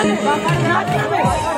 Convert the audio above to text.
哎。